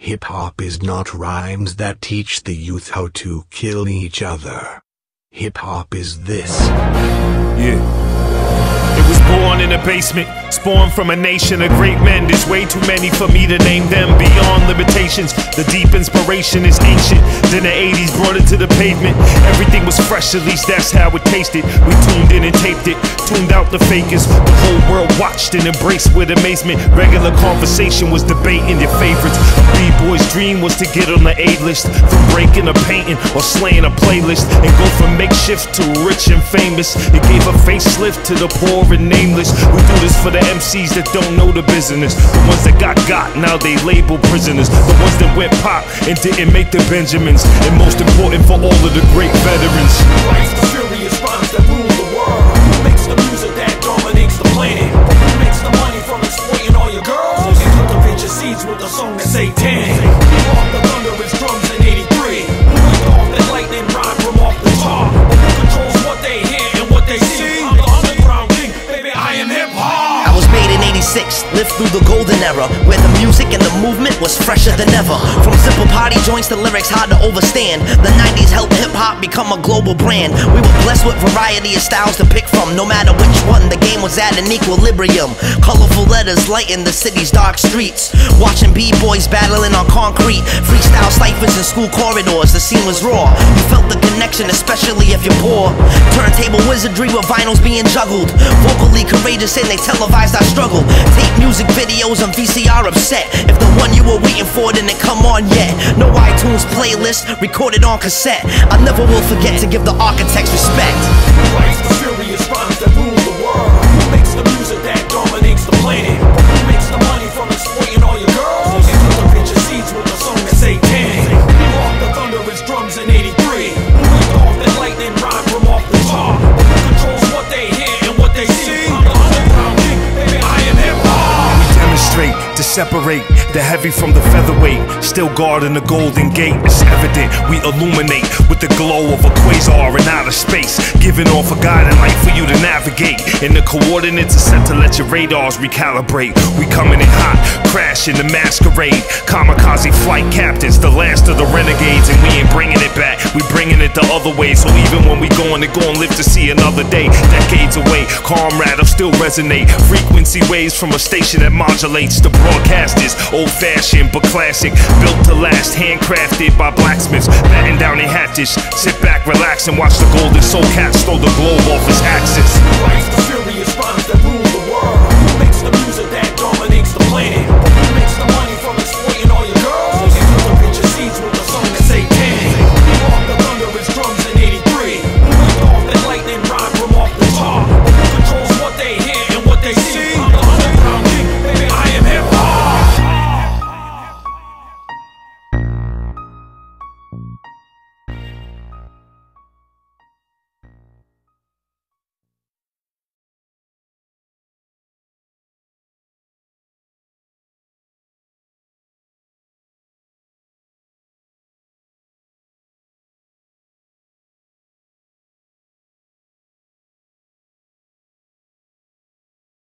Hip hop is not rhymes that teach the youth how to kill each other. Hip hop is this. Yeah. It was born in a basement, spawned from a nation of great men. There's way too many for me to name them beyond limitations. The deep inspiration is ancient. Then the 80s brought it to the pavement. Everything was fresh, at least that's how it tasted. We tuned in and taped it, tuned out the fakers. The whole world watched and embraced with amazement. Regular conversation was debating your favorites. A B-boy's dream was to get on the A list. From breaking a painting or slaying a playlist. And go from makeshift to rich and famous. It gave a facelift to the poor and nameless. We do this for the MCs that don't know the business. The ones that got got, now they label prisoners. The ones that went pop and didn't make the Benjamins. And most important for all of the great veterans. 86, lived through the golden era Where the music and the movement was fresher than ever. From simple party joints to lyrics hard to overstand. The 90s helped hip-hop become a global brand. We were blessed with variety of styles to pick from. No matter which one, the game was at an equilibrium. Colorful letters lighten the city's dark streets. Watching b-boys battling on concrete. Freestyle ciphers in school corridors, the scene was raw. You felt the connection, especially if you're poor. Turntable wizardry with vinyls being juggled. Vocally courageous and they televised our struggle Tape music videos on VCR upset If the one you were waiting for didn't come on yet No iTunes playlist, recorded on cassette I never will forget to give the architects respect writes the furious rhymes that rule the world? Who makes the music that dominates the planet? Who makes the money from exploiting all your girls? And cultivate your seeds with a song that's satanic. Who off the thunderous drums in 83? Who off that lightning rhyme from off the top? To separate the heavy from the featherweight. Still guarding the golden gate. It's evident we illuminate with the glow of a quasar in outer space, giving off a guiding light for you to navigate. And the coordinates are set to let your radars recalibrate. We coming in hot, crashing the masquerade. Kamikaze flight captains, the last of the renegades, and we ain't bringing it back. We bringing it the other way. So even when we going to go and live to see another day, decades away, comrade, I'll still resonate. Frequency waves from a station that modulates. The broadcast is old fashioned but classic, built to last, handcrafted by blacksmiths, batten down their hatches. Sit back, relax, and watch the golden soul cat stole the globe